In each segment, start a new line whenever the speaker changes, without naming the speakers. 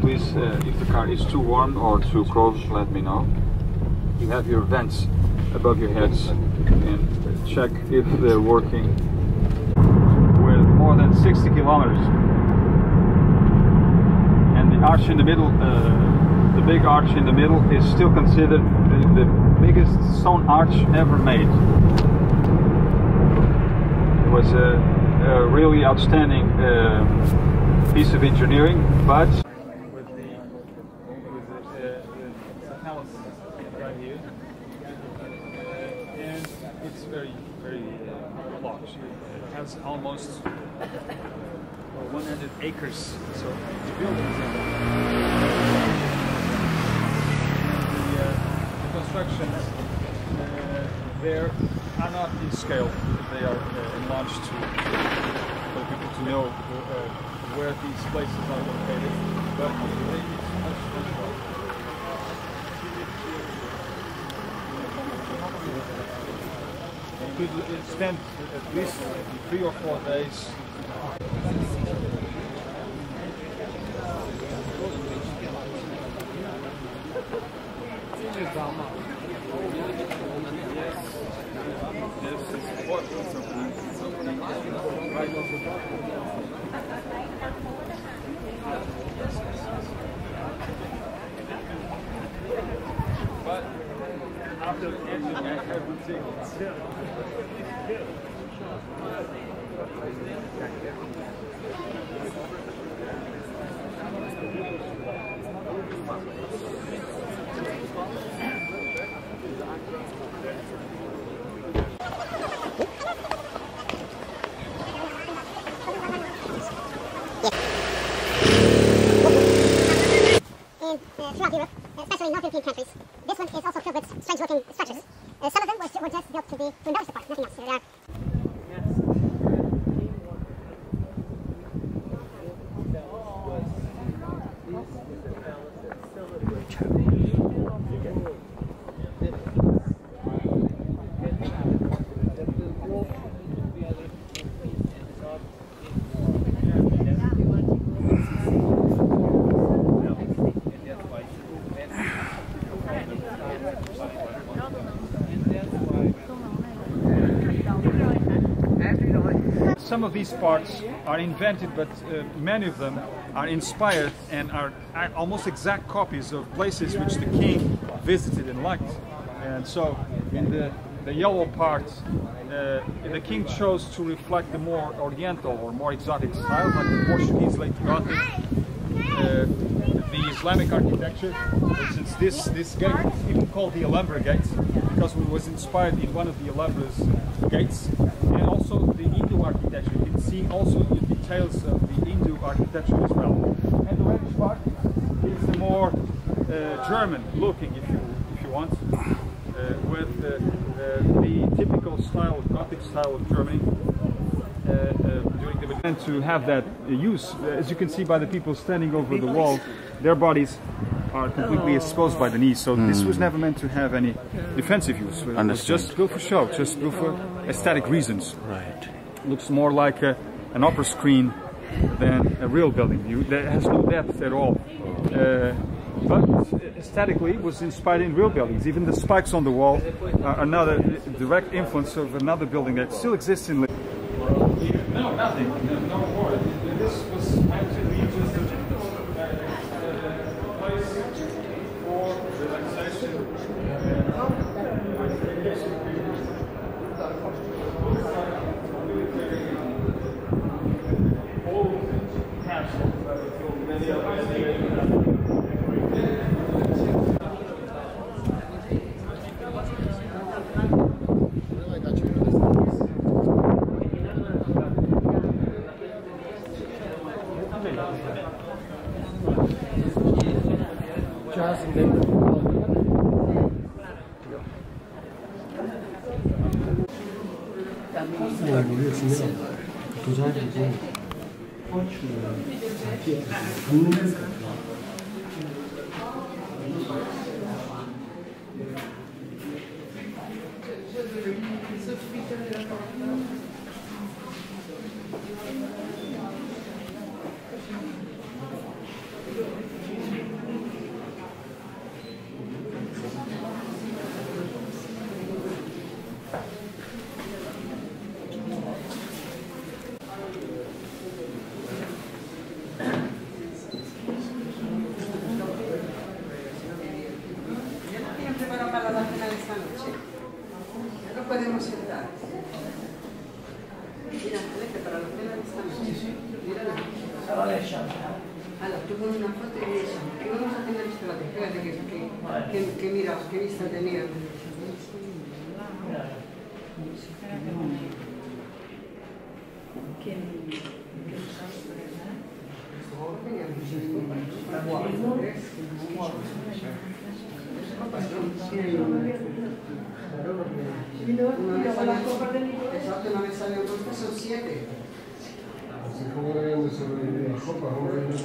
please, uh, if the car is too warm or too cold, let me know. You have your vents above your heads and check if they're working with more than 60 kilometers. And the arch in the middle, uh, the big arch in the middle is still considered the, the biggest stone arch ever made. It was a, a really outstanding uh, piece of engineering, but with the, with the, uh, the palace right here, uh, and it's very, very uh, large. It has almost uh, 100 acres, so the buildings and the, uh, the constructions uh, there are not in scale. They are uh, enlarged to for people to know uh, where these places are located. But they much, much more. You could spend at least three or four days
It's not here. Especially not in countries. Some of
these parts are invented, but uh, many of them are inspired and are, are almost exact copies of places which the king visited and liked. And so, in the, the yellow part, uh, the king chose to reflect the more oriental or more exotic style, like the Portuguese late Gothic, uh, the Islamic architecture. For instance, this this gate is even called the Alhambra Gate because it was inspired in one of the Alhambra's gates, also the Hindu architecture. You can see also the details of the Hindu architecture as well. And the reddish part is the more uh, German looking, if you if you want, uh, with uh, uh, the typical style, Gothic style of Germany uh, uh, during the and to have that use. As you can see by the people standing over the wall, their bodies are completely exposed by the knees. So this was never meant to have any defensive use. It was just built for show, just built for aesthetic reasons.
Right.
Looks more like a, an opera screen than a real building. You, that has no depth at all. Uh, but aesthetically, it was inspired in real buildings. Even the spikes on the wall are another direct influence of another building that still exists in. Li- no, nothing. No, no
해가지고 고추 굽는 Thank you. podemos sentar. Mira, que para los que la. Ahora, yo
pongo una foto y eso. ¿Qué vamos a tener estrategia? Que, que, qué vista tenía. Exacto, no le salió son siete.
Así como deben de sobrevivir eh, las copas, ah, ahora hay ah, un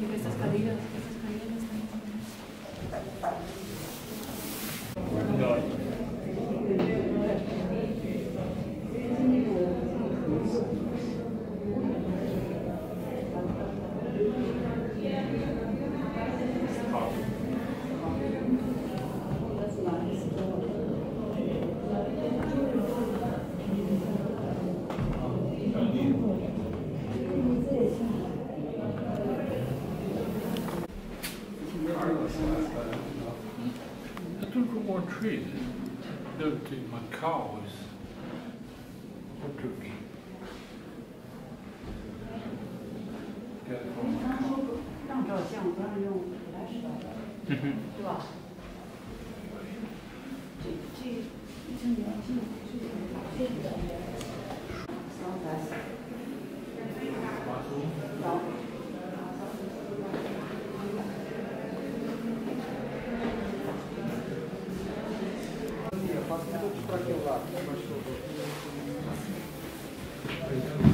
Y estas estas
more trees. Don't take my cows. What took me? Get it from my cow.
让 mm-hmm. 先ほどきっかけ
があま
した。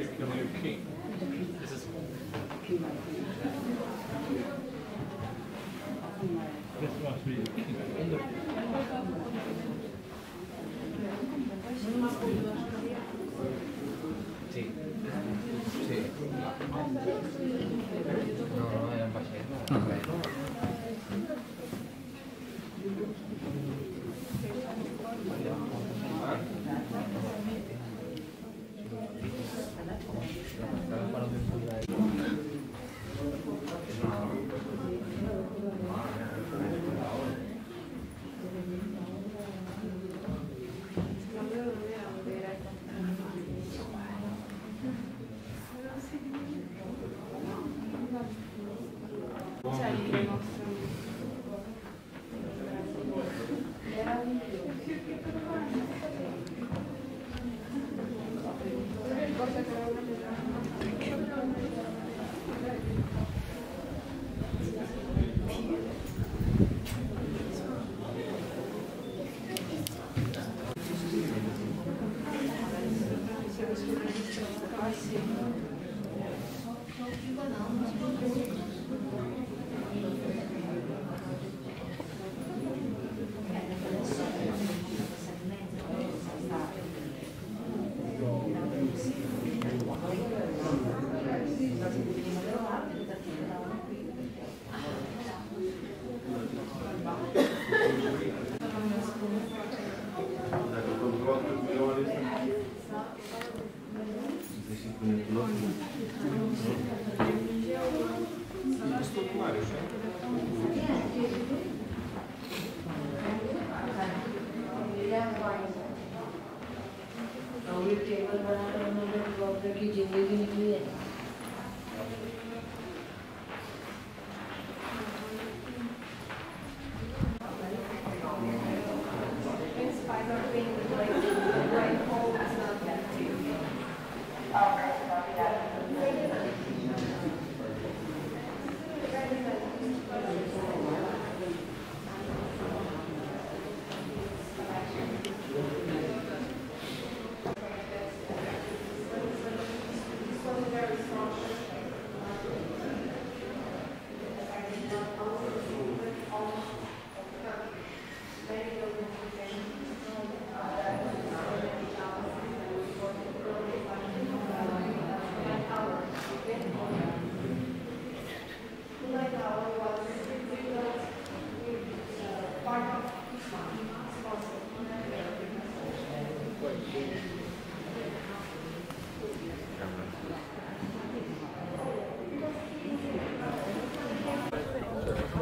particularly keen. This is
this must be keen. king.
no, no, 나오는 거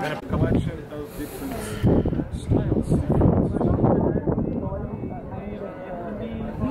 Then a collection of different styles.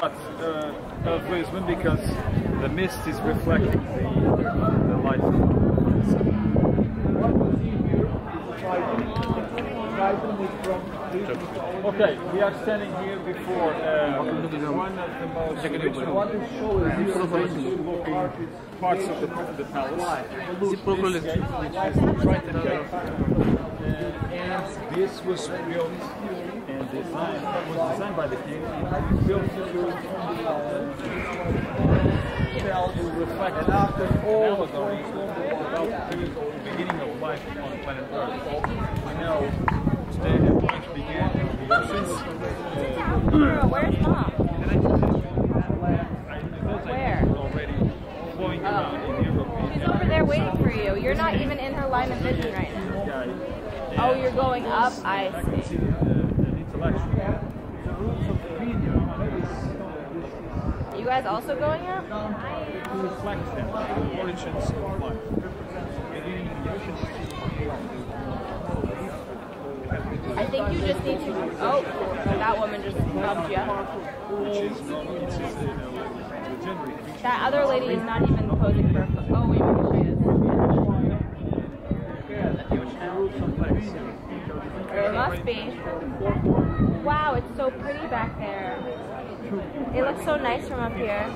But, uh, because the mist is reflecting the, the light. Okay, we are standing here before uh, one of the most original parts of the, the palace. This gate, which is the Triton Gate. Uh, and this was built and designed, was designed by the king built to uh, tell to reflect an allegory about the beginning of life on planet Earth. We know today that life began in the oceans. Uh,
Where's mom?
in the 19th century, I- those
Where?
already flowing around in Europe.
She's over there waiting for you. You're not even in her line of vision right now.
Yeah,
Oh, you're going up? I
I can
see.
see the, the intellectual. The roots of the video
You guys also going up?
to reflect them, the origins of life. Beginning in the ocean.
I think you just need to. Oh, that woman just bumped you.
which is normal. It's, you know, like, the gender creature.
That other lady is not even posing for a photo. Oh, wait, maybe she is. It Wow, it's so pretty back there. It looks so nice from up here.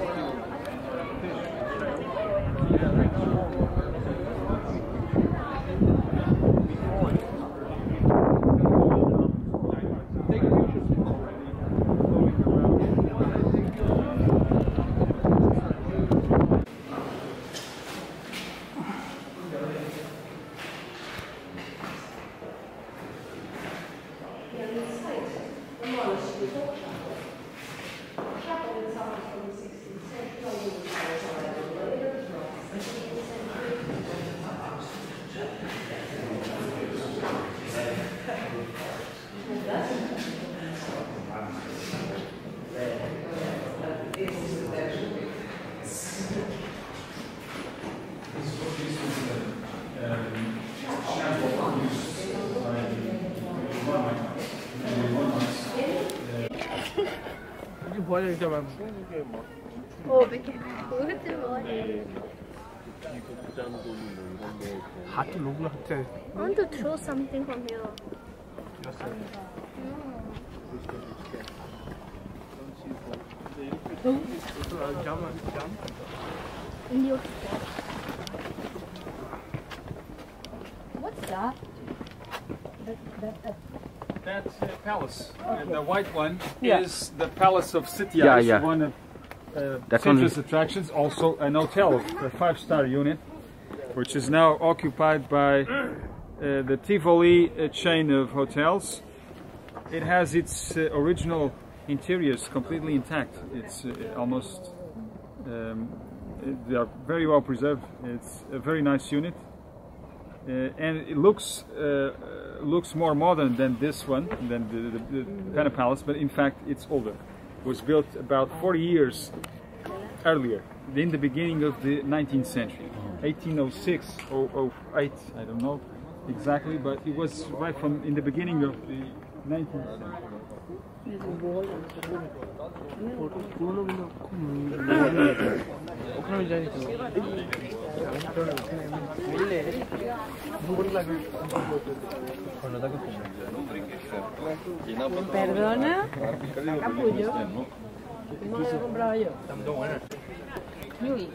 Oh, perché tutti vuole. I want to throw something from here. In the What's that?
That's a palace. And the white one
Yeah.
is the Palace of Seteais.
Yeah, yeah.
One of uh,
That's
Sintra's attractions. Also an hotel, a five-star unit, which is now occupied by uh, the Tivoli uh, chain of hotels. It has its uh, original interiors completely intact. It's uh, almost um, they are very well preserved. It's a very nice unit. Uh, and it looks uh, looks more modern than this one, than the, the, the Pena Palace, but in fact it's older. It was built about 40 years earlier, in the beginning of the 19th century, 1806 or 08, I don't know exactly, but it was right from in the beginning of the 19th century.
¿Perdona? ¿Capullo? ¿Cómo lo yo? Muy